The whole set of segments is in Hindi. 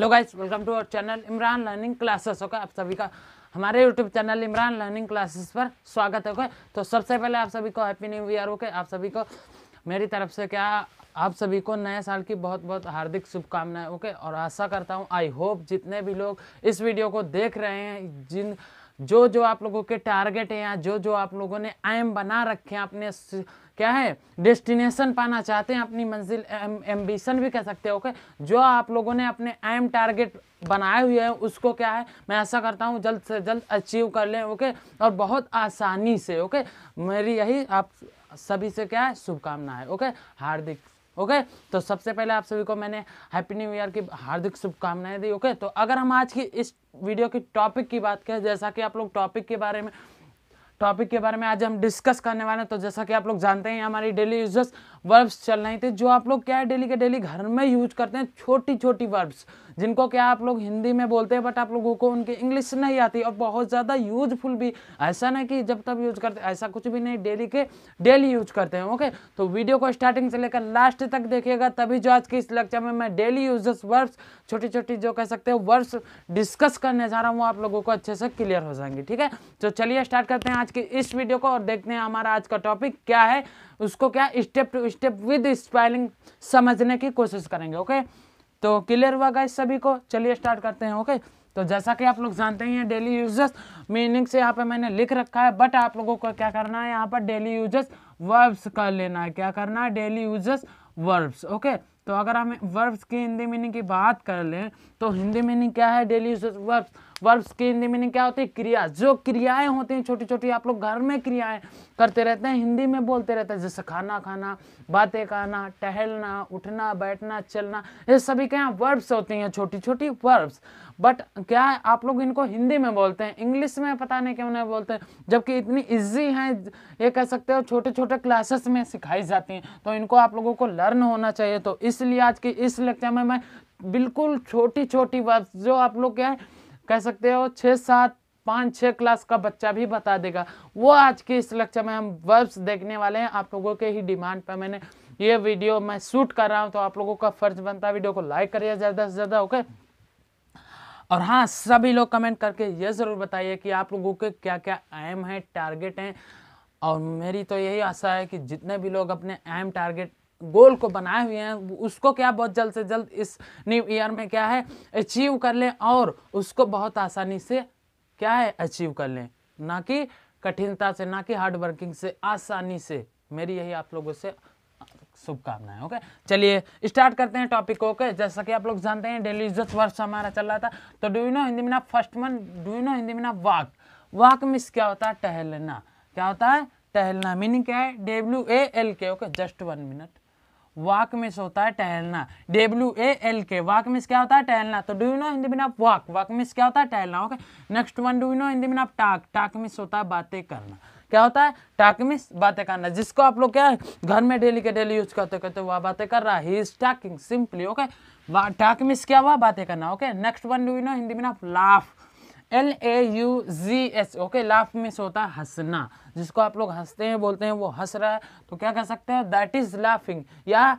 Hello guys welcome to our channel Imran learning classes okay आप सभी का, हमारे YouTube channel Imran learning classes पर स्वागत है ओके तो सबसे पहले आप सभी को हैप्पी न्यू ईयर ओके आप सभी को, मेरी तरफ़ से क्या, आप सभी को नए साल की बहुत बहुत हार्दिक शुभकामनाएँ ओके और आशा करता हूँ आई होप जितने भी लोग इस वीडियो को देख रहे हैं, जिन जो जो आप लोगों के टारगेट हैं या जो जो आप लोगों ने एम बना रखे हैं अपने क्या है? डेस्टिनेशन पाना चाहते हैं, अपनी मंजिल एम्बिशन भी कह सकते हो ओके जो आप लोगों ने अपने एम टारगेट बनाए हुए हैं, उसको क्या है? मैं ऐसा करता हूँ जल्द से जल्द अचीव कर लें ओके और बहुत आसानी से ओके मेरी यही आप सभी से क्या है? शुभकामना है ओके हार्दिक ओके तो सबसे पहले आप सभी को मैंने हैप्पी न्यू ईयर की हार्दिक शुभकामनाएँ दी ओके तो अगर हम आज की इस वीडियो की टॉपिक की बात करें, जैसा कि आप लोग टॉपिक के बारे में टॉपिक के बारे में आज हम डिस्कस करने वाले हैं। तो जैसा कि आप लोग जानते हैं हमारी डेली यूज़र्स वर्ब्स चल रही थे, जो आप लोग क्या है डेली के डेली घर में यूज़ करते हैं छोटी छोटी वर्ब्स जिनको क्या आप लोग हिंदी में बोलते हैं बट आप लोगों को उनकी इंग्लिश नहीं आती और बहुत ज़्यादा यूजफुल भी। ऐसा नहीं कि जब तब यूज़ करते, ऐसा कुछ भी नहीं डेली के डेली यूज़ करते हैं ओके तो वीडियो को स्टार्टिंग से लेकर लास्ट तक देखिएगा, तभी जो आज की इस लेक्चर में मैं डेली यूज़र्स वर्ब्स छोटी छोटी जो कह सकते हो वर्ड्स डिस्कस करने जा रहा हूँ, आप लोगों को अच्छे से क्लियर हो जाएँगे, ठीक है? तो चलिए स्टार्ट करते हैं आज की इस वीडियो को और देखते हैं हमारा आज का टॉपिक क्या है, उसको क्या step to step with spelling समझने की कोशिश करेंगे ओके तो क्लियर हुआ गाइस सभी को? चलिए स्टार्ट करते हैं ओके तो जैसा कि आप लोग जानते ही हैं डेली यूज़र्स मीनिंग से यहाँ पे मैंने लिख रखा है बट आप लोगों को क्या करना है, यहाँ पर डेली यूज़र्स वर्ब्स कर लेना है। क्या करना है? डेली यूज़र्स वर्ब्स ओके तो अगर हम वर्ब्स की हिंदी मीनिंग की बात कर लें तो हिंदी मीनिंग क्या है? डेली यूज़र्स वर्ब्स वर्ब्स की हिंदी मीनिंग क्या होती है? क्रिया। जो क्रियाएँ होती हैं छोटी छोटी आप लोग घर में क्रियाएँ करते रहते हैं, हिंदी में बोलते रहते हैं, जैसे खाना खाना, बातें करना टहलना, उठना, बैठना, चलना, ये सभी क्या वर्ब्स होती हैं छोटी छोटी वर्ब्स। बट क्या है आप लोग इनको हिंदी में बोलते हैं? इंग्लिश में पता नहीं क्यों नहीं बोलते? जबकि इतनी इजी हैं, ये कह सकते हो छोटे छोटे क्लासेस में सिखाई जाती हैं। तो इनको आप लोगों को लर्न होना चाहिए। तो इसलिए आज की इस लेक्चर में मैं बिल्कुल छोटी छोटी वर्ब्स, जो आप लोग क्या है कह सकते हो छः सात, पाँच छः क्लास का बच्चा भी बता देगा। वो आज के इस लेक्चर में हम वर्ब्स देखने वाले हैं। आप लोगों के ही डिमांड पर मैंने ये वीडियो मैं शूट कर रहा हूँ तो आप लोगों का फ़र्ज़ बनता है वीडियो को लाइक करिए ज़्यादा से ज़्यादा ओके और हाँ सभी लोग कमेंट करके ये ज़रूर बताइए कि आप लोगों के क्या क्या एम है टारगेट हैं। और मेरी तो यही आशा है कि जितने भी लोग अपने एम टारगेट गोल को बनाए हुए हैं उसको क्या बहुत जल्द से जल्द इस न्यू ईयर में क्या है अचीव कर लें और उसको बहुत आसानी से क्या है अचीव कर लें। ना कि कठिनता से, ना कि हार्ड वर्किंग से, आसानी से। मेरी यही आप लोगों से शुभकामनाएँ ओके चलिए स्टार्ट करते हैं टॉपिक को ओके जैसा कि आप लोग जानते हैं डेली इज़्ज़त वर्ष हमारा चल रहा था। तो डू यू नो हिंदी में ना first one do you know Hindi में ना वाक? वाक मिस क्या होता है? टहलना। क्या होता है? टहलना। मीनिंग क्या है? W A L K okay just one minute walk means होता है टहलना। डब्ल्यू ए एल के वाक मिस क्या होता है? टहलना। तो डू यू नो हिंदी में आप वाक वाक मिस क्या होता है? टहलना। Okay next one do you know Hindi में आप टाक टाक मिस होता है बातें करना। क्या होता है? टाक मिस बातें करना। जिसको आप लोग क्या है, घर में डेली के डेली यूज़ करते करते वह बातें कर रहा है। He is talking simply okay talk means क्या हुआ? बातें करना okay next one do you know Hindi में आप laugh L A U G S okay laugh means होता है हंसना। जिसको आप लोग हँसते हैं, बोलते हैं, वो हंस रहा है तो क्या कह सकते हैं? दैट इज़ लाफिंग या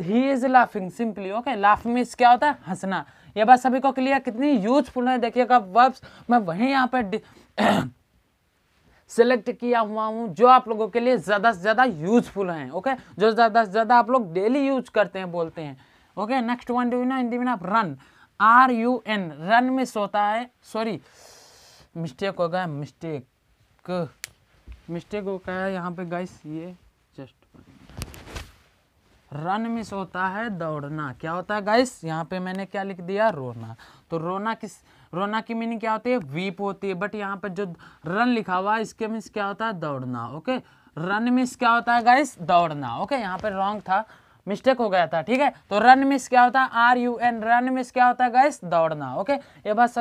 he is laughing simply okay laugh means क्या होता है? हंसना। ये बात सभी को क्लियर कितनी यूजफुल है। देखिएगा वर्ब्स मैं वहीं यहाँ पर सेलेक्ट किया हुआ हूँ, जो आप लोगों के लिए ज़्यादा से ज़्यादा यूजफुल हैं ओके जो ज़्यादा से ज़्यादा आप लोग डेली यूज़ करते हैं, बोलते हैं okay next one do you know में आप run R U N, run means होता है सॉरी मिस्टेक हो गया मिस्टेक मिस्टेक हो गया यहाँ पे गाइस ये जस्ट रन मिस होता है, दौड़ना. क्या होता है गाइस यहाँ पे मैंने क्या लिख दिया, रोना. तो रोना किस, रोना की मीनिंग क्या होती है? वीप होती है. बट यहाँ पे जो रन लिखा हुआ है, इसके मीन्स क्या होता है? दौड़ना. ओके रन मिस क्या होता है गाइस दौड़ना. ओके यहाँ पे रॉन्ग था. मिस्टेक हो गया था, ठीक है? तो रन मिस क्या होता? है R U N run means क्या होता है गाइस दौड़ना ओके ये बस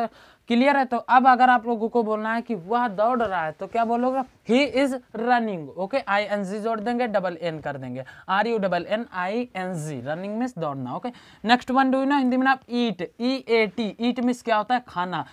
क्लियर है तो अब अगर आप लोगों को बोलना है कि वह दौड़ रहा है तो क्या बोलोगे? He is running okay I N G जोड़ देंगे डबल एन कर देंगे। R U double N I N G running means दौड़ना okay next one do you know Hindi में आप ईट ई ए टी ईट मिस क्या होता है? खाना।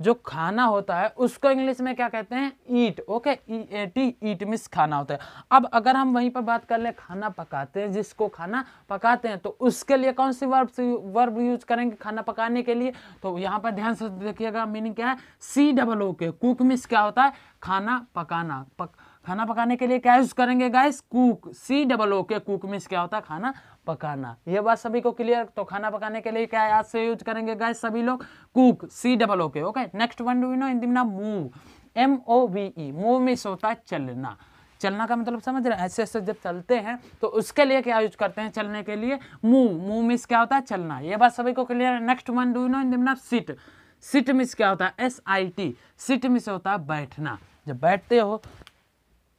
जो खाना होता है उसको इंग्लिश में क्या कहते हैं? Eat okay E A T eat means खाना होता है। अब अगर हम वहीं पर बात कर ले खाना पकाते हैं जिसको खाना पकाते हैं तो उसके लिए कौन सी वर्ब वर्ब यूज़ करेंगे खाना पकाने के लिए? तो यहाँ पर ध्यान से देखिएगा मीनिंग क्या है? सी double O K cook miss क्या होता है? खाना पकाना पक, खाना पकाने के लिए क्या यूज़ करेंगे guys cook C double O K cook means क्या होता है? खाना पकाना। ये बात सभी को क्लियर तो खाना पकाने के लिए क्या आज से यूज़ करेंगे गाइस सभी लोग? Cook C double O K okay next one do you know Hindi में move M O V E move means होता है चलना। चलना का मतलब समझ रहे हैं? ऐसे ऐसे जब चलते हैं तो उसके लिए क्या यूज़ करते हैं चलने के लिए? मूव मूव मिस क्या होता है? चलना। ये बात सभी को क्लियर है? नेक्स्ट वन डू नो में सिट सिट मिस क्या होता है? S I T sit means होता है बैठना। जब बैठते हो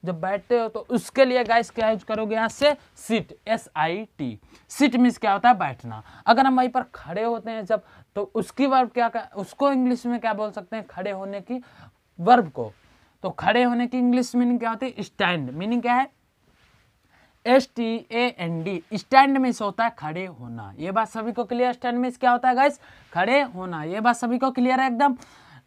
जब बैठते हो तो उसके लिए गाइस क्या यूज़ करोगे यहाँ से? Sit S I T sit means क्या होता है? बैठना। अगर हम वहीं पर खड़े होते हैं जब तो उसकी वर्ब क्या उसको इंग्लिश में क्या बोल सकते हैं? खड़े होने की वर्ब को। तो खड़े होने की इंग्लिश मीनिंग क्या होती है? स्टैंड मीनिंग क्या है? S T A N D stand means होता है खड़े होना। ये बात सभी को क्लियर स्टैंड मीन्स क्या होता है गाइस खड़े होना। ये बात सभी को क्लियर है एकदम?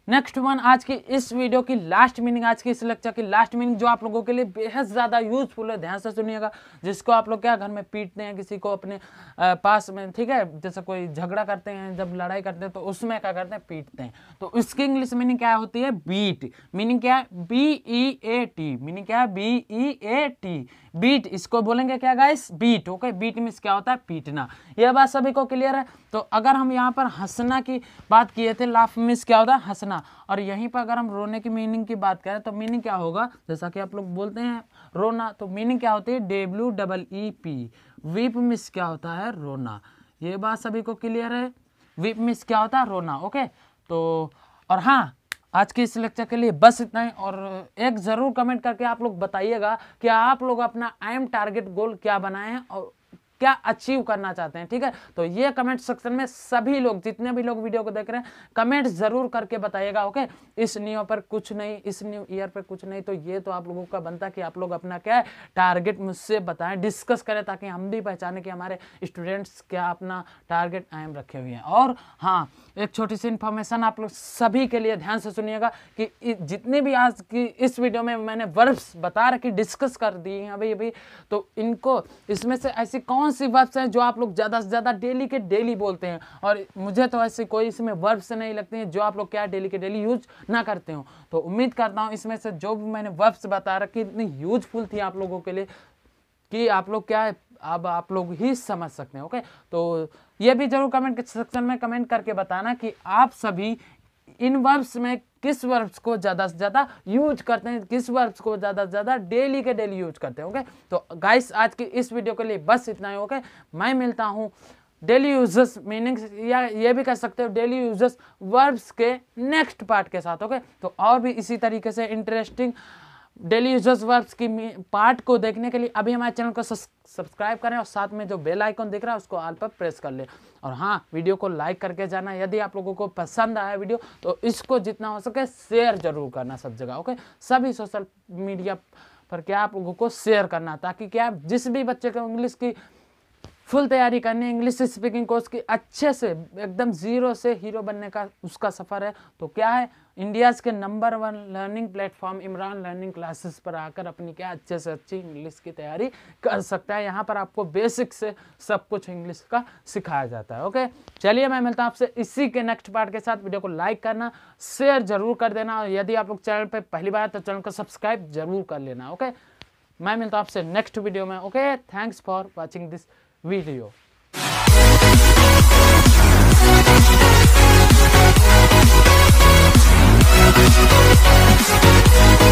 नेक्स्ट वन आज की इस वीडियो की लास्ट मीनिंग आज की इस लेक्चर की लास्ट मीनिंग जो आप लोगों के लिए बेहद ज़्यादा यूजफुल है, ध्यान से सुनिएगा, जिसको आप लोग क्या घर में पीटते हैं, किसी को अपने पास में, ठीक है, जैसे कोई झगड़ा करते हैं, जब लड़ाई करते हैं तो उसमें क्या करते हैं, पीटते हैं। तो उसकी इंग्लिश मीनिंग क्या होती है? बीट मीनिंग क्या है? B E A T meaning क्या है? B E A T beat इसको बोलेंगे क्या guys beat okay beat means क्या होता है? पीटना। यह बात सभी को क्लियर है? तो अगर हम यहाँ पर हंसना की बात किए थे लाफ मीन्स क्या होता है? हंसना। और यहीं पर अगर हम रोने की मीनिंग की बात करें तो मीनिंग क्या होगा? जैसा कि आप लोग बोलते हैं, रोना तो मीनिंग क्या होती है? W double E P weep means क्या होता है? रोना। ये बात सभी को क्लियर है? वीप मिस क्या होता है? रोना ओके तो और हाँ आज के इस लेक्चर के लिए बस इतना ही, और एक ज़रूर कमेंट करके आप लोग बताइएगा कि आप लोग अपना एम टारगेट गोल क्या बनाए और क्या अचीव करना चाहते हैं, ठीक है? तो ये कमेंट सेक्शन में सभी लोग, जितने भी लोग वीडियो को देख रहे हैं कमेंट ज़रूर करके बताइएगा ओके इस न्यू पर कुछ नहीं, इस न्यू ईयर पर कुछ नहीं तो ये तो आप लोगों का बनता कि आप लोग अपना क्या है टारगेट मुझसे बताएँ डिस्कस करें, ताकि हम भी पहचाने कि हमारे स्टूडेंट्स क्या अपना टारगेट आयम रखे हुए हैं। और हाँ एक छोटी सी इन्फॉर्मेशन आप लोग सभी के लिए ध्यान से सुनिएगा कि जितने भी आज की इस वीडियो में मैंने वर्ब्स बता रखी डिस्कस कर दी हैं अभी अभी तो इनको इसमें से ऐसी कौन सी वर्ब्स हैं जो आप लोग ज़्यादा से ज़्यादा डेली के डेली बोलते हैं। और मुझे तो ऐसे कोई इसमें वर्ब्स नहीं लगते हैं जो आप लोग क्या डेली के डेली यूज़ ना करते हो। तो उम्मीद करता हूँ इसमें से जो भी मैंने वर्ब्स बता रखी इतनी यूजफुल थी आप लोगों के लिए कि आप लोग क्या है, अब आप लोग ही समझ सकते हैं ओके तो ये भी ज़रूर कमेंट सेक्शन में कमेंट करके बताना कि आप सभी इन वर्ब्स में किस वर्ब्स को ज़्यादा से ज़्यादा यूज़ करते हैं, किस वर्ब्स को ज़्यादा से ज़्यादा डेली के डेली यूज़ करते हैं ओके तो गाइस आज की इस वीडियो के लिए बस इतना ही ओके मैं मिलता हूँ डेली यूज़र्स मीनिंग्स या ये भी कह सकते हो डेली यूज़र्स वर्ब्स के नेक्स्ट पार्ट के साथ ओके तो और भी इसी तरीके से इंटरेस्टिंग डेली यूज़र्स वर्क की पार्ट को देखने के लिए अभी हमारे चैनल को सब्सक्राइब करें और साथ में जो बेल आइकन दिख रहा है उसको आल पर प्रेस कर लें। और हाँ वीडियो को लाइक करके जाना। यदि आप लोगों को पसंद आया वीडियो तो इसको जितना हो सके शेयर ज़रूर करना सब जगह ओके सभी सोशल मीडिया पर क्या आप लोगों को शेयर करना, ताकि क्या जिस भी बच्चे को इंग्लिश की फुल तैयारी करनी है इंग्लिश स्पीकिंग कोर्स की, अच्छे से, एकदम ज़ीरो से हीरो बनने का उसका सफ़र है। तो क्या है इंडियाज़ के number one learning platform Imran learning classes पर आकर अपनी क्या अच्छे से अच्छी इंग्लिश की तैयारी कर सकता है। यहाँ पर आपको बेसिक से सब कुछ इंग्लिश का सिखाया जाता है ओके चलिए मैं मिलता हूँ आपसे इसी के नेक्स्ट पार्ट के साथ। वीडियो को लाइक करना शेयर ज़रूर कर देना, और यदि आप लोग चैनल पर पहली बार तो चैनल को सब्सक्राइब ज़रूर कर लेना ओके मैं मिलता हूँ आपसे नेक्स्ट वीडियो में okay thanks for watching this video. We'll